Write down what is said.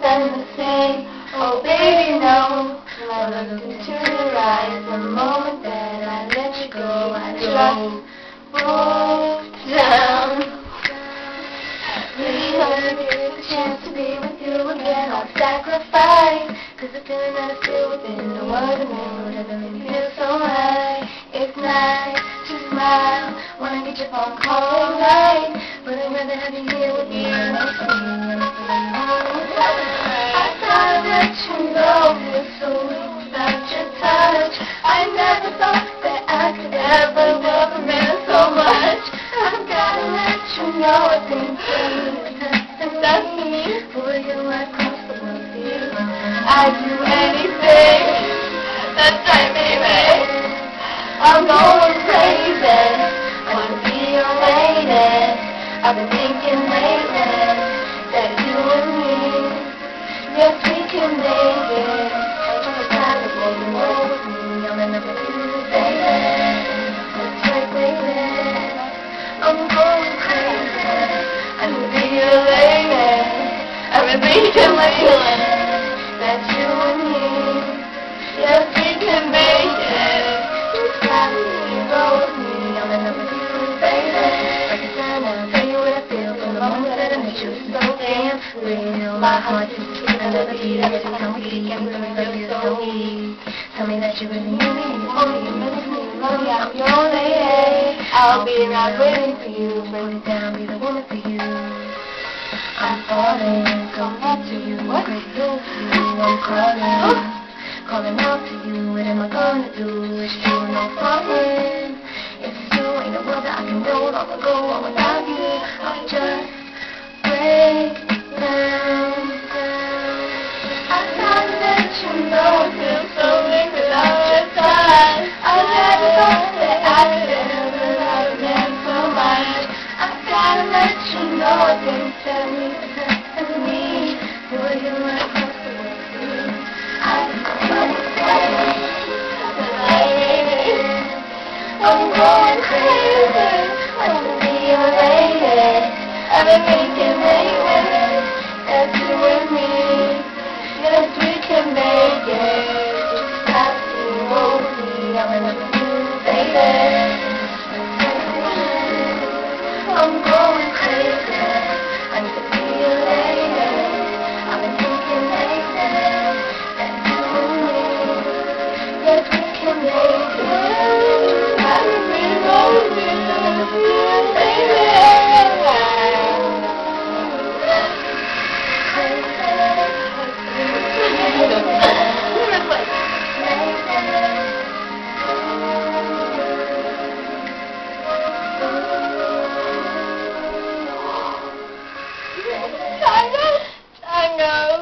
done the same. Oh, baby, no. I looked into your eyes, the moment that I let you go, I just broke down. Really wanna get the chance to be with you again. I'll sacrifice, cause the feeling that I feel within the world of never make me feel so high. It's nice to smile when I get your phone call all night, but I'd rather have you here with me that a. I'd do anything. That's right, baby. I'm going crazy. I wanna be your lady. I've been thinking lately that yes, we can make it. I'm. I'm going crazy. I wanna be your lady. I've been thinking lately that you and me, yes, we can make it. This time you roll I'm in love you, tell you I the I you. And me that you me, you want me, you you love me, I'm your. I'll be right waiting for you, break it down, be the woman for you. I'm falling, come back to you, what you, I'm calling. Calling out to you, what am I gonna do? It's true, no falling. If it's you, ain't no world that I can know, I'ma go on without you. I'll just I'm going crazy. I'm gonna be your lady. I've been making baby. Tango. Tango.